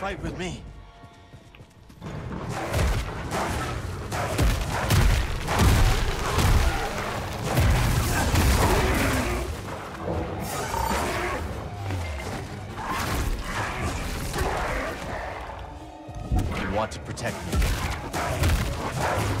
fight with me. You want to protect me.